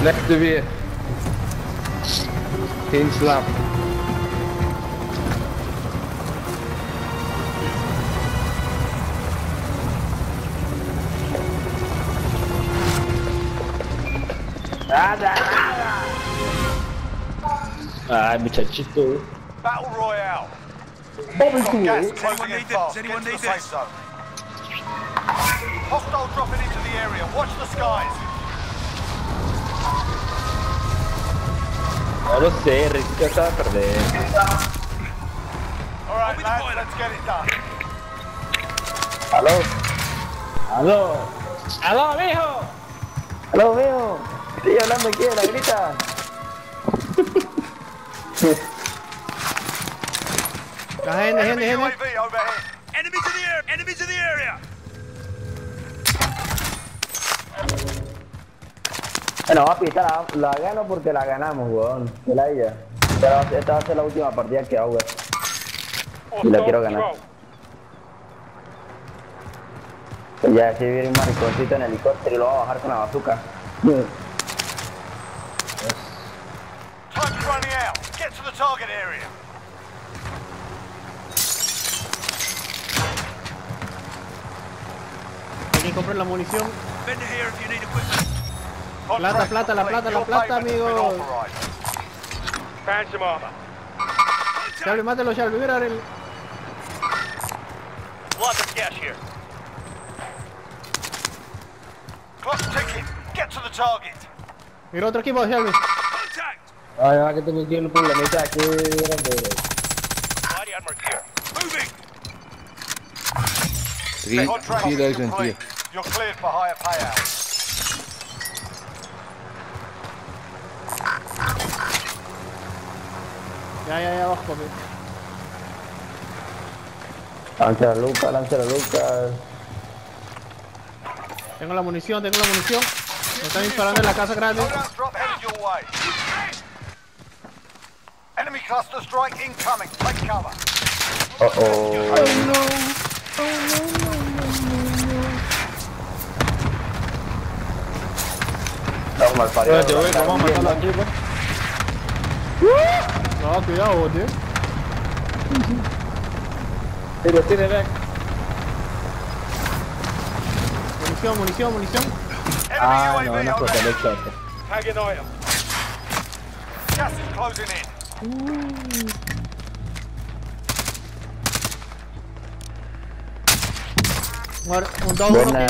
Slechte weer. Geen slaap. Nada, nada. Ay, muchachito. Battle Royale. Bobby Got cool. gas eh? closing in fast. Get to the safe zone. Hostile dropping into the area. Watch the skies. No lo sé, Ricky acaba de perder. All right, lads, let's get it done. Aló. ¡Aló! ¡Aló, mijo! Aló, veo. Estoy hablando aquí de la grita. La gente, Enemy gente, gente. Enemies in the air. Enemies in the area. Bueno, papi, esta la, la gano porque la ganamos, weón. Que la ella. Pero esta va a ser la última partida que hago. Y la quiero ganar. Pues ya, si viene un mariconcito en helicóptero y lo va a bajar con la bazooka. Time's running out. Get to the target area. Compre la munición. Vendor here if you need equipment. Plata, plata, la plata, la plata, armor. Shelby, mátelo, Shelby. Mira el. Here. Mira otro equipo, Shelby. Ay, va que tengo aquí un problemita aquí grande. Here. Drie, Contract 4000 complete. hier. You're cleared for higher payout. Ya, ya, ya, abajo, papi. Lanza la Lucas, lanza la Lucas. Tengo la munición, tengo la munición. Me están disparando en la casa grande. Enemy cluster strike incoming. Take cover. Oh, oh. Estamos mal paridos. Espérate, güey, vamos a matarlo aquí, pues. No, cuidado, tío. Tire, tire, ven. Munición, munición, munición. Ah, no, no. Gas is closing in. Muer- Un dos, Buena. uno.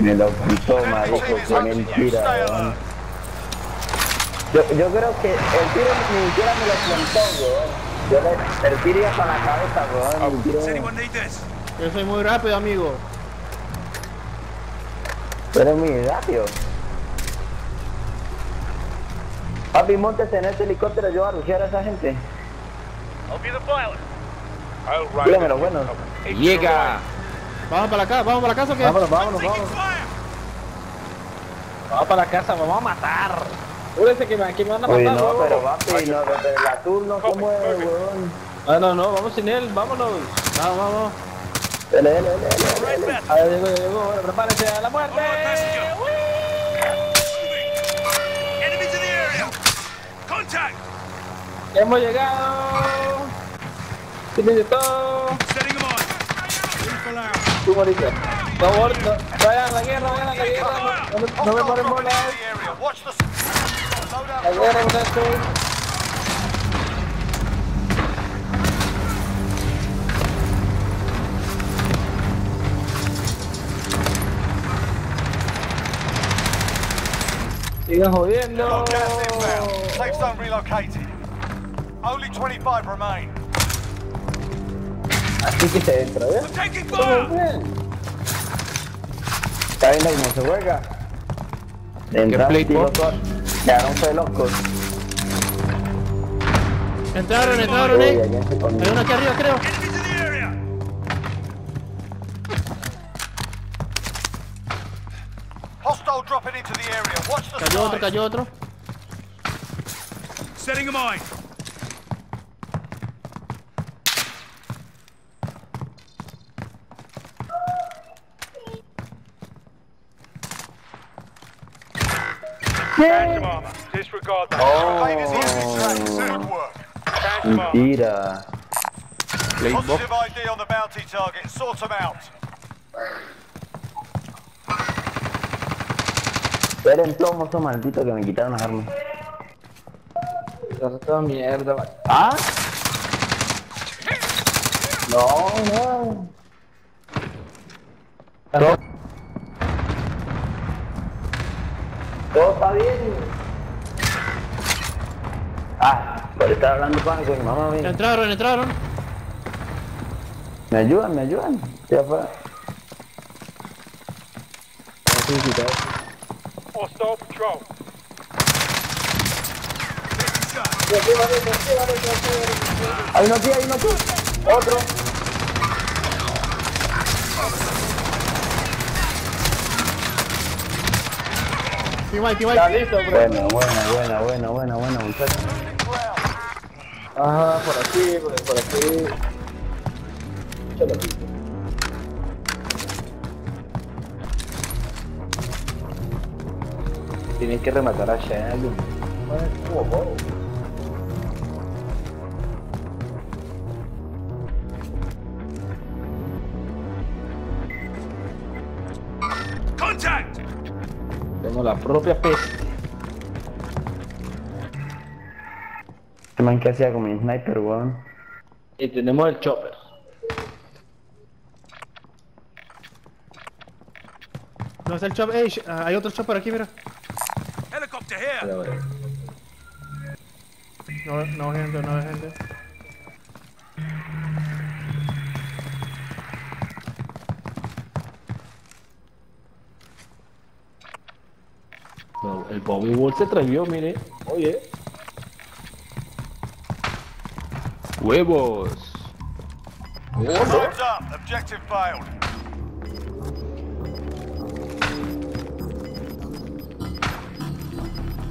Me lo lo Qué mentira, weón. alert. Yo, yo creo que el tiro ni siquiera me lo plantó, weón. Yo le, el tiro iba para la cabeza, weón. Yo soy muy rápido, amigo. Tú eres muy rápido. Papi, montes en este helicóptero, yo voy a rushear a esa gente. I'll be the pilot. Dígame lo bueno. Llega. Vamos para la casa, vamos para la casa o qué? Vámonos, vámonos, vámonos. Vamos para la casa, vamos a matar. Júrese que me, aquí me van a Uy, matar, no, huevón. pero papi, no, desde el azul no se mueve, weón. Ah, no, no, vamos sin él, vámonos. Vamos, vamos. Dele, dele, dele, dele. A ver, llegó, llegó, prepárense a la muerte. All right, passenger. Enemies in the area. Contact. Hemos llegado. Tienen todo. Setting them on. Tú moriste. Por favor, no, vayan a la guerra, vayan a la guerra. No, no, no me ponen bolas. Guerra, muchachos. Sigan jodiendo. Safe zone relocated. Only 25 remain. Así que se entra, ¿eh? Bien. Está viendo cómo se juega. Entraron play quedaron fe locos. Entraron, entraron, eh. Hay uno aquí arriba, creo. Cayó otro, cayó otro. Setting a mine. Mentira. Positive ID on the bounty target. Sort them out. Malditos que me quitaron las armas. Mierda. ¿Ah? No, no. Por estar hablando pan con mi mamá mía. Entraron, entraron. Me ayudan, me ayudan. Ya fue. Hostile patrol. Hay uno aquí, hay uno aquí. Otro. Está listo, bro. Buena, buena, buena, buena, buena, buena, muchachos. Ajá, por aquí, por, por aquí. Échalo aquí. Tienes que rematar a Shelly. Contact! Tengo la propia peste. Man que hacía con mi sniper, weón. Y tenemos el chopper. No es el chop. Ey, sh- ah, hay otro chopper aquí, mira. Helicopter here! Mira, mira. No, no, gente, no, gente. No, el Bobby Wall se atrevió, mire. Oye. Huevos. Time's up. Objective failed.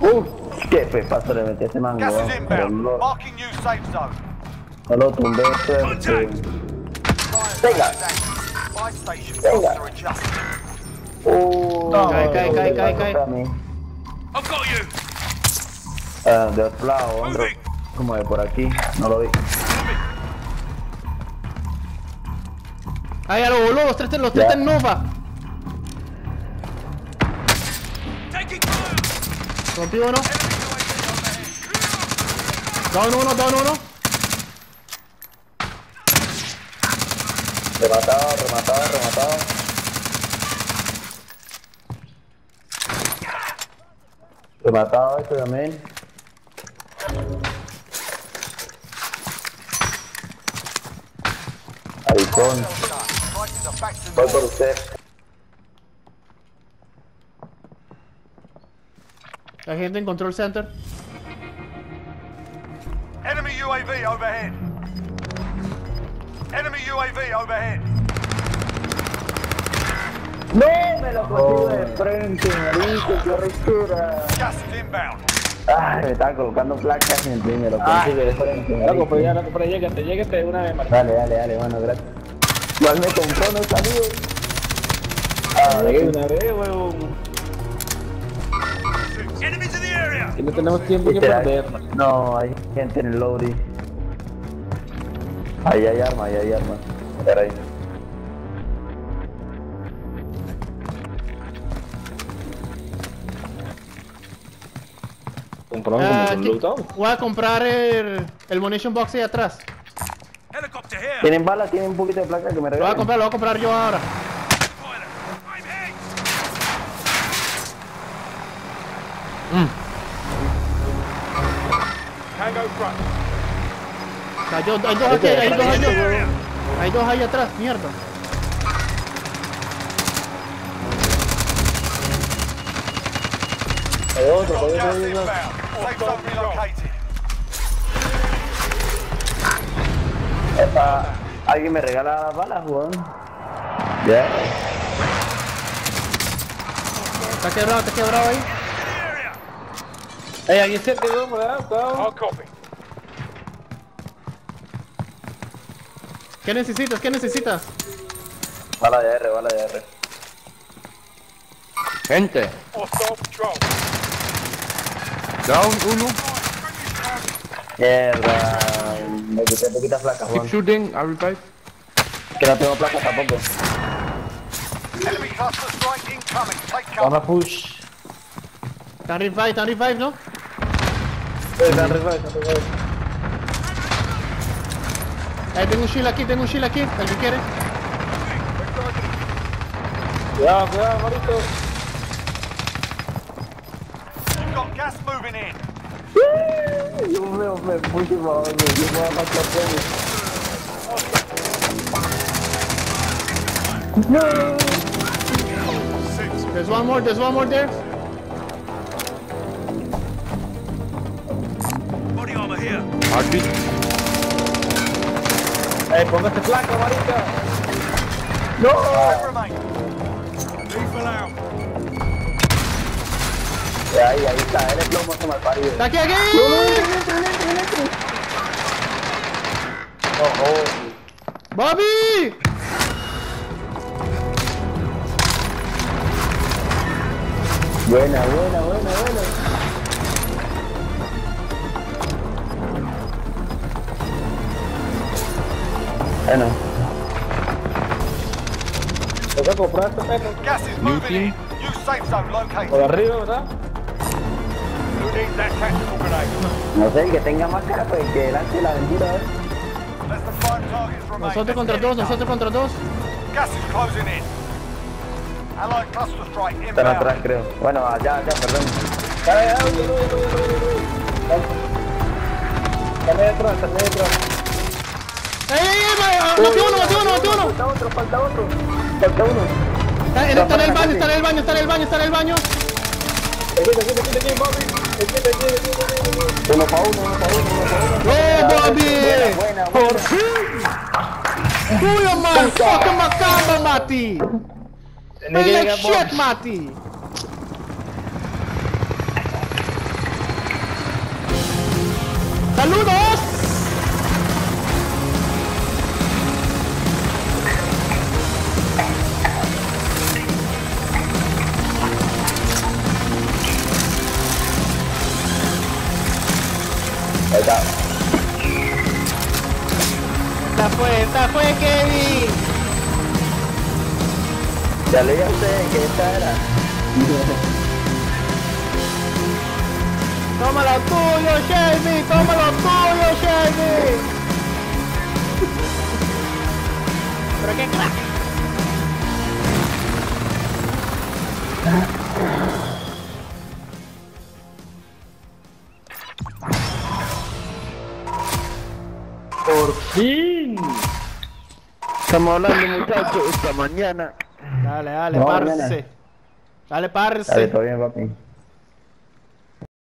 Uf, qué pepazo le metí a ese man, Gas weón. is Pero inbound. no, Marking new safe zone. no lo tumbé, esto es... Contact. Venga. Venga. Uh, Cae, cae, cae, cae, cae. contra mí. I've got you. Ah, de otro lado, hombre. Como de por aquí, no lo vi. Ay, a lo voló, los tres, los tres en Nova. Rompí uno. Down uno, down uno. Rematado, rematado, rematado. Rematado este también. Voy por usted. La gente en control center. Enemy UAV overhead. Enemy UAV overhead. ¡No! Me lo consigo de frente, marico, qué rechura. Gas is inbound. Ay, me estaba colocando placas y me lo consigo de frente, Ya lo marico. compré, ya lo compré. Llégate, llégate de una vez, Martín. Dale, dale, dale, bueno, gracias. Igual me compró, no salió. Ah, De de una vez, weón. Que no tenemos tiempo que perder. No, hay gente en el lobby. Ahí hay armas, ahí hay armas. Espera ahí. Compraron Ah, como lootado. voy a comprar el, el munition box ahí atrás. ¿Tienen balas? ¿Tienen un poquito de placa que me Lo voy a regalen? comprar, lo voy a comprar yo ahora. Cayó, hay dos aquí, hay dos ahí. Hay dos ahí atrás, mierda. Hay otro, hay otro, hay otro. Epa, ¿Alguien me regala las balas, weón? Ya. Está quebrado, está quebrado ahí. Ey, alguien se quedó, copy. ¿Qué necesitas? ¿Qué necesitas? Bala de R, bala de R. Gente. Down uno. Mierda. Me quité poquitas placas, Keep Juan. shooting, I revive. Que no tengo placas tampoco. Enemy cluster strike incoming. Take Vamos cover. a push. Están revive, están revive, ¿no? Están revive, están revive. Eh, tengo un shield aquí, tengo un shield aquí, el que quiere. Cuidado, cuidado, marito. You've got gas moving in. Yo me, me puse, por favor, me- yo me voy a matar Six. There's one more, there's one more there. Body armor here. Heartbeat. Eh, póngase flanco, marito. Five remain. Lethal Ahí, ahí está, él es plomo, se me parido. ¡Está aquí, aquí! ¡Bobby! Buena, buena, buena, buena. Bueno, Toca comprar este perro. Gas is moving in. New safe zone located. Por arriba, ¿verdad? No sé, el que tenga más cara, pues que lance la ¿eh? Remain. Nosotros contra dos, nosotros contra dos. Gas is closing in. Allied cluster strike Están atrás, creo. Bueno, allá, allá, perdón. Dale, dale, dale, dale, dale, dale. Dale detrás, dale detrás. ¡Ey, ey, ey! ma- ¡Matió uno, uno, uno! Falta otro, falta otro. Falta uno. Está en, está en el baño, está en el baño, está en el baño, está en el baño. Aquí, aquí, aquí, aquí, Uno para uno, uno para uno, uno para uno. ¡Oh, Bobby! Buena, buena, ¡Por fin! ¡Tuyo, man! ¡Fucking macamba, Mati! Tiene que ¡Like llegar shit. Mati! ¡Saludos! ¡Esta fue, esta fue, Kevin! Ya le dije a ustedes que esta era. ¡Toma lo tuyo, Shelby! ¡Toma lo tuyo, Shelby! ¡Pero qué crack! Por fin. Estamos hablando, muchachos, esta mañana. Dale, dale, No, parce. mañana. Dale, parce. Dale, todo bien, papi.